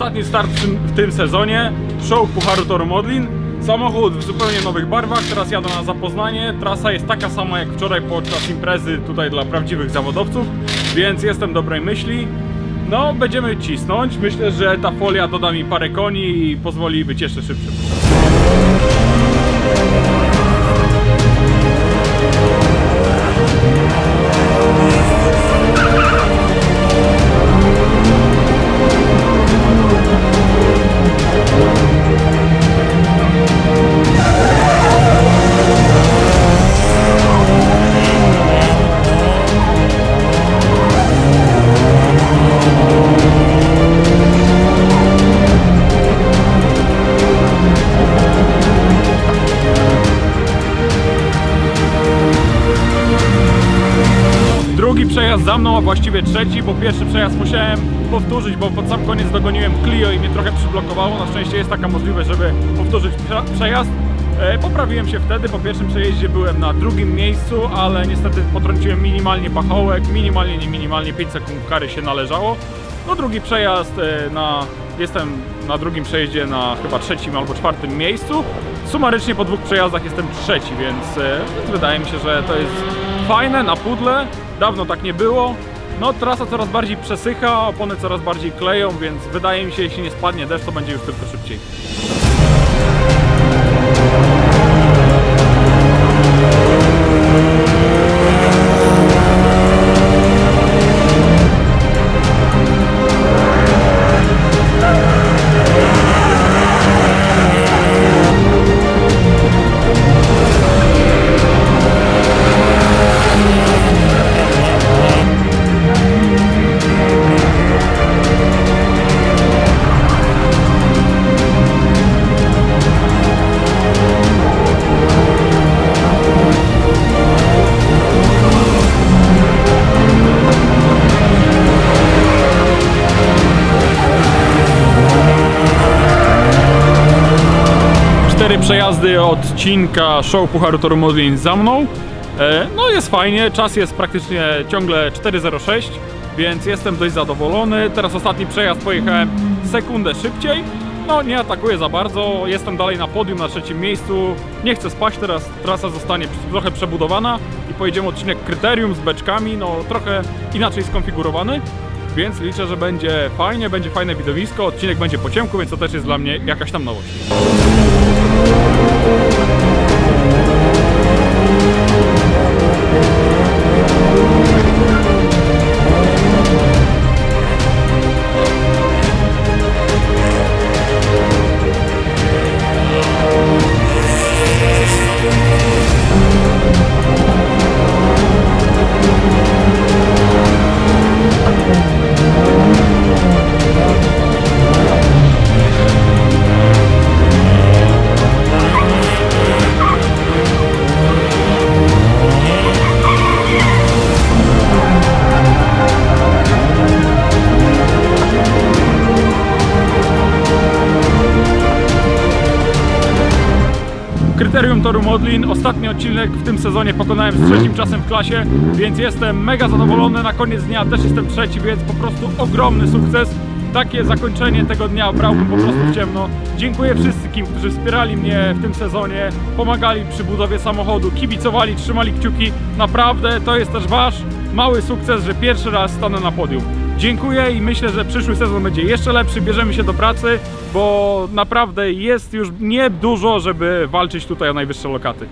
Ostatni start w tym, sezonie, show Pucharu Toru Modlin. Samochód w zupełnie nowych barwach, teraz jadę na zapoznanie. Trasa jest taka sama jak wczoraj podczas imprezy tutaj dla prawdziwych zawodowców, więc jestem dobrej myśli. No, będziemy cisnąć. Myślę, że ta folia doda mi parę koni i pozwoli być jeszcze szybszym. Przejazd za mną, a właściwie trzeci, bo pierwszy przejazd musiałem powtórzyć, bo pod sam koniec dogoniłem Clio i mnie trochę przyblokowało. Na szczęście jest taka możliwość, żeby powtórzyć prze- przejazd. E, poprawiłem się wtedy, po pierwszym przejeździe byłem na drugim miejscu, ale niestety potrąciłem minimalnie pachołek, minimalnie, nie minimalnie 5 sekund kary się należało. No drugi przejazd e, na... jestem na drugim przejeździe na chyba trzecim albo czwartym miejscu. Sumarycznie po dwóch przejazdach jestem trzeci, więc, e, więc wydaje mi się, że to jest fajne na pudle. Dawno tak nie było. No trasa coraz bardziej przesycha, opony coraz bardziej kleją, więc wydaje mi się, jeśli nie spadnie deszcz, to będzie już tylko szybciej. Cztery przejazdy odcinka show Pucharu Toru Modlin za mną. E, No jest fajnie, czas jest praktycznie ciągle 4.06, więc jestem dość zadowolony. Teraz ostatni przejazd pojechałem sekundę szybciej. No nie atakuję za bardzo, jestem dalej na podium na trzecim miejscu. Nie chcę spaść teraz, trasa zostanie trochę przebudowana i pojedziemy odcinek kryterium z beczkami, no trochę inaczej skonfigurowany. Więc liczę, że będzie fajnie, będzie fajne widowisko, odcinek będzie po ciemku, więc to też jest dla mnie jakaś tam nowość. Toru Modlin. Ostatni odcinek w tym sezonie pokonałem z trzecim czasem w klasie, więc jestem mega zadowolony. Na koniec dnia też jestem trzeci, więc po prostu ogromny sukces. Takie zakończenie tego dnia brałbym po prostu w ciemno. Dziękuję wszystkim, którzy wspierali mnie w tym sezonie, pomagali przy budowie samochodu, kibicowali, trzymali kciuki. Naprawdę to jest też wasz mały sukces, że pierwszy raz stanę na podium. Dziękuję i myślę, że przyszły sezon będzie jeszcze lepszy. Bierzemy się do pracy, bo naprawdę jest już nie dużo, żeby walczyć tutaj o najwyższe lokaty.